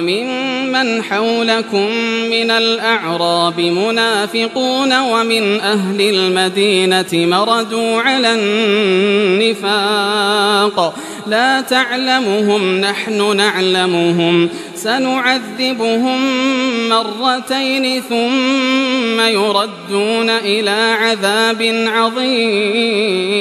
ممن حولكم من الأعراب منافقون ومن أهل المدينة مردوا على النفاق. لا تعلمهم نحن نعلمهم. سنعذبهم مرتين ثم يردون إلى عذاب عظيم.